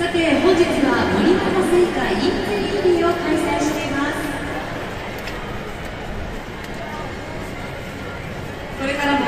さて本日は森永製菓インテリーデーを開催しています。これから